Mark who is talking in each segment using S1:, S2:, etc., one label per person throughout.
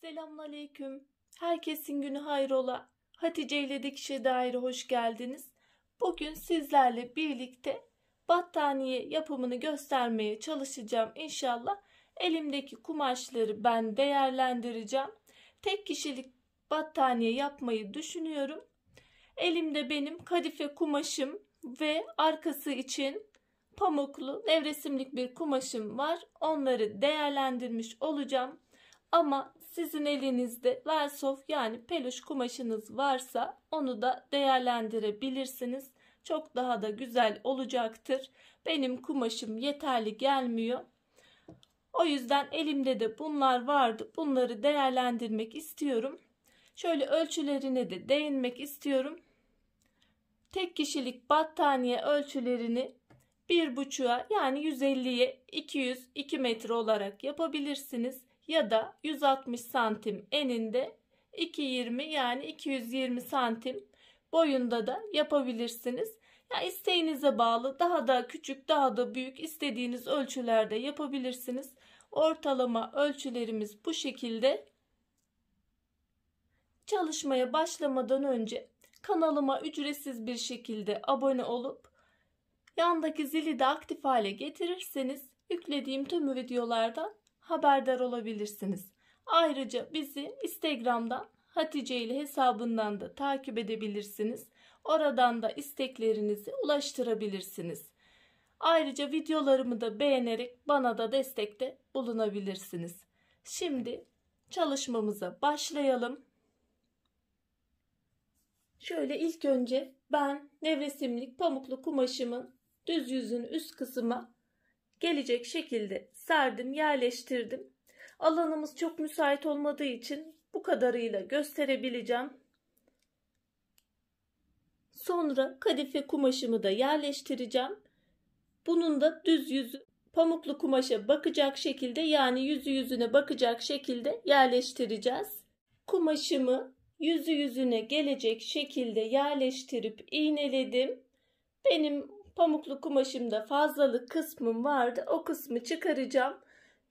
S1: Selamünaleyküm. Herkesin günü hayrola. Hatice ile Dikişe Daire hoş geldiniz. Bugün sizlerle birlikte battaniye yapımını göstermeye çalışacağım inşallah. Elimdeki kumaşları ben değerlendireceğim. Tek kişilik battaniye yapmayı düşünüyorum. Elimde benim kadife kumaşım ve arkası için pamuklu nevresimlik bir kumaşım var. Onları değerlendirmiş olacağım. Ama sizin elinizde Velsof yani peluş kumaşınız varsa onu da değerlendirebilirsiniz. Çok daha da güzel olacaktır. Benim kumaşım yeterli gelmiyor. O yüzden elimde de bunlar vardı. Bunları değerlendirmek istiyorum. Şöyle ölçülerine de değinmek istiyorum. Tek kişilik battaniye ölçülerini bir buçuğa yani 150'ye 200 2 metre olarak yapabilirsiniz ya da 160 santim eninde 220 yani 220 santim boyunda da yapabilirsiniz. Ya isteğinize bağlı daha da küçük daha da büyük istediğiniz ölçülerde yapabilirsiniz. Ortalama ölçülerimiz bu şekilde. Çalışmaya başlamadan önce kanalıma ücretsiz bir şekilde abone olup yandaki zili de aktif hale getirirseniz yüklediğim tüm videolardan haberdar olabilirsiniz. Ayrıca bizi Instagram'dan Hatice ile hesabından da takip edebilirsiniz. Oradan da isteklerinizi ulaştırabilirsiniz. Ayrıca videolarımı da beğenerek bana da destekte bulunabilirsiniz. Şimdi çalışmamıza başlayalım. Şöyle ilk önce ben nevresimlik pamuklu kumaşımın düz yüzünü üst kısma gelecek şekilde serdim, yerleştirdim. Alanımız çok müsait olmadığı için bu kadarıyla gösterebileceğim. Sonra kadife kumaşımı da yerleştireceğim. Bunun da düz yüzü pamuklu kumaşa bakacak şekilde yani yüzü yüzüne bakacak şekilde yerleştireceğiz. Kumaşımı yüzü yüzüne gelecek şekilde yerleştirip iğneledim. Benim pamuklu kumaşımda fazlalık kısmım vardı. O kısmı çıkaracağım.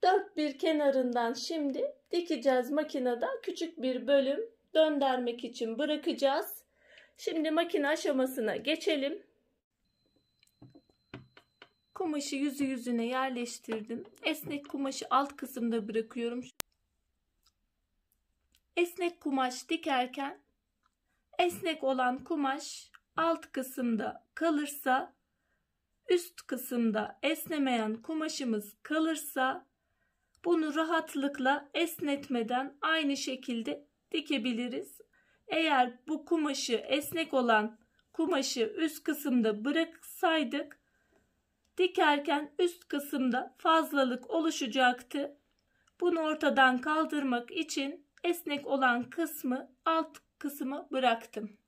S1: Dört bir kenarından şimdi dikeceğiz makinede. Küçük bir bölüm döndürmek için bırakacağız. Şimdi makine aşamasına geçelim. Kumaşı yüzü yüzüne yerleştirdim. Esnek kumaşı alt kısımda bırakıyorum. Esnek kumaş dikerken esnek olan kumaş alt kısımda kalırsa üst kısımda esnemeyen kumaşımız kalırsa bunu rahatlıkla esnetmeden aynı şekilde dikebiliriz. Eğer bu kumaşı esnek olan kumaşı üst kısımda bıraksaydık dikerken üst kısımda fazlalık oluşacaktı. Bunu ortadan kaldırmak için esnek olan kısmı alt kısmı bıraktım.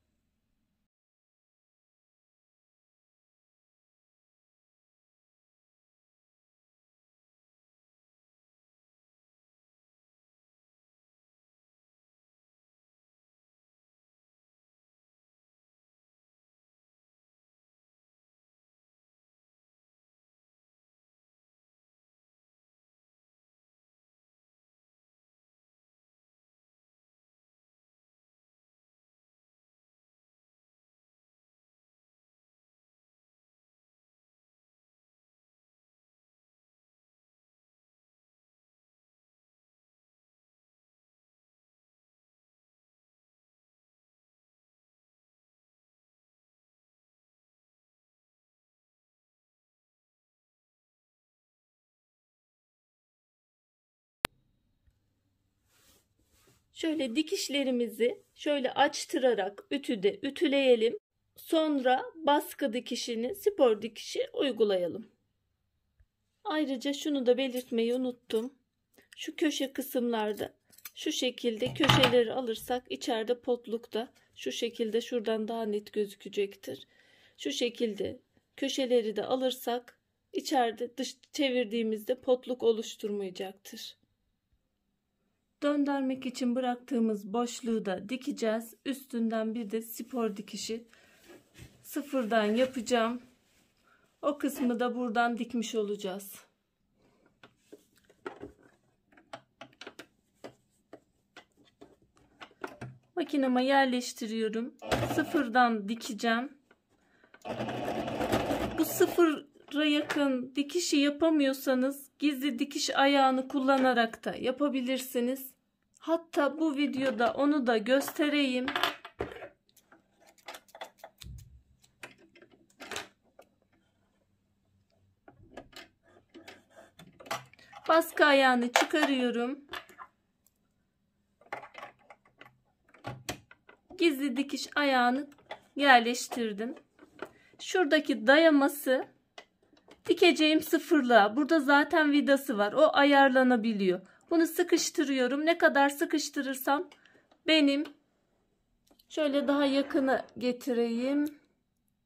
S1: Şöyle dikişlerimizi şöyle açtırarak ütüde ütüleyelim. Sonra baskı dikişini spor dikişi uygulayalım. Ayrıca şunu da belirtmeyi unuttum. Şu köşe kısımlarda şu şekilde köşeleri alırsak içeride potlukta şu şekilde şuradan daha net gözükecektir. Şu şekilde köşeleri de alırsak içeride dış çevirdiğimizde potluk oluşturmayacaktır. Döndürmek için bıraktığımız boşluğu da dikeceğiz. Üstünden bir de spor dikişi sıfırdan yapacağım. O kısmı da buradan dikmiş olacağız. Makinama yerleştiriyorum. Sıfırdan dikeceğim. Bu sıfıra yakın dikişi yapamıyorsanız gizli dikiş ayağını kullanarak da yapabilirsiniz. Hatta bu videoda onu da göstereyim. Baskı ayağını çıkarıyorum. Gizli dikiş ayağını yerleştirdim. Şuradaki dayaması dikeceğim sıfırlığa. Burada zaten vidası var. O ayarlanabiliyor. Bunu sıkıştırıyorum. Ne kadar sıkıştırırsam benim şöyle daha yakını getireyim.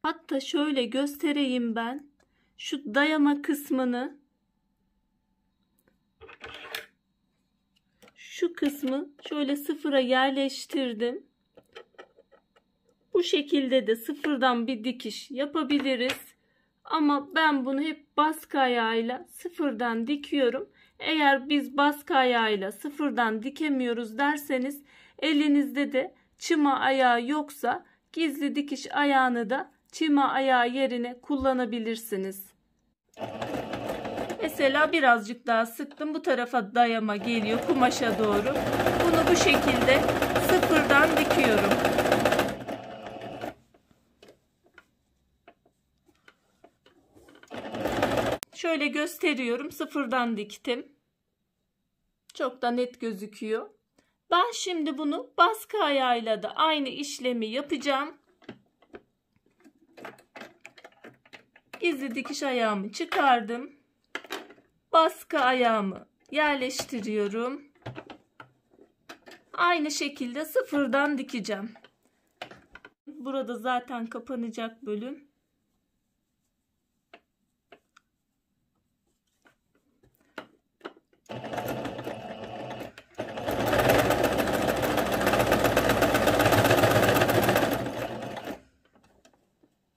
S1: Hatta şöyle göstereyim ben. Şu dayama kısmını şu kısmı şöyle sıfıra yerleştirdim. Bu şekilde de sıfırdan bir dikiş yapabiliriz. Ama ben bunu hep baskı ayağıyla sıfırdan dikiyorum. Eğer biz baskı ayağıyla sıfırdan dikemiyoruz derseniz elinizde de çıma ayağı yoksa gizli dikiş ayağını da çıma ayağı yerine kullanabilirsiniz. Mesela birazcık daha sıktım. Bu tarafa dayama geliyor kumaşa doğru. Bunu bu şekilde sıfırdan dikiyorum. Şöyle gösteriyorum. Sıfırdan diktim. Çok da net gözüküyor. Ben şimdi bunu baskı ayağıyla da aynı işlemi yapacağım. Gizli dikiş ayağımı çıkardım. Baskı ayağımı yerleştiriyorum. Aynı şekilde sıfırdan dikeceğim. Burada zaten kapanacak bölüm.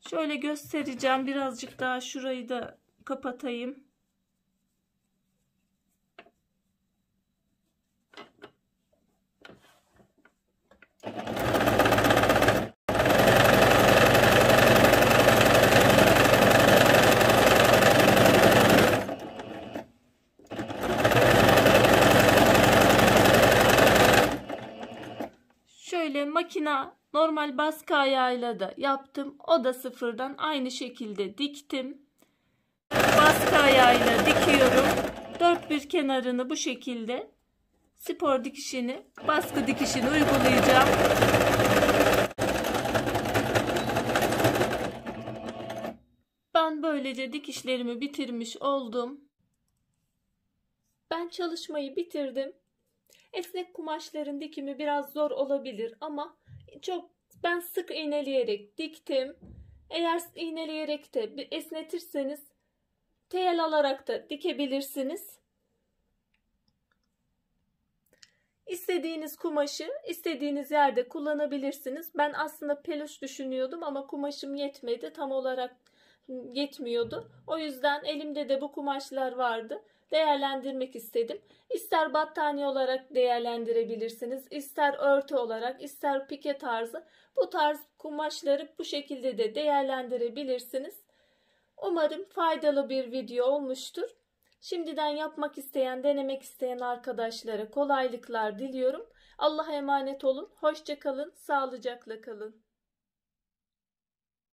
S1: Şöyle göstereceğim. Birazcık daha şurayı da kapatayım. Şöyle makina normal baskı ayağıyla da yaptım. O da sıfırdan aynı şekilde diktim. Baskı ayağıyla dikiyorum. Dört bir kenarını bu şekilde spor dikişini, baskı dikişini uygulayacağım. Ben böylece dikişlerimi bitirmiş oldum. Ben çalışmayı bitirdim. Esnek kumaşların dikimi biraz zor olabilir ama çok ben sık iğneleyerek diktim. Eğer iğneleyerek de esnetirseniz tel alarak da dikebilirsiniz. İstediğiniz kumaşı istediğiniz yerde kullanabilirsiniz. Ben aslında peluş düşünüyordum ama kumaşım yetmedi. Tam olarak yetmiyordu. O yüzden elimde de bu kumaşlar vardı değerlendirmek istedim. İster battaniye olarak değerlendirebilirsiniz, ister örtü olarak, ister pike tarzı. Bu tarz kumaşları bu şekilde de değerlendirebilirsiniz. Umarım faydalı bir video olmuştur. Şimdiden yapmak isteyen, denemek isteyen arkadaşlara kolaylıklar diliyorum. Allah'a emanet olun. Hoşçakalın, sağlıcakla kalın.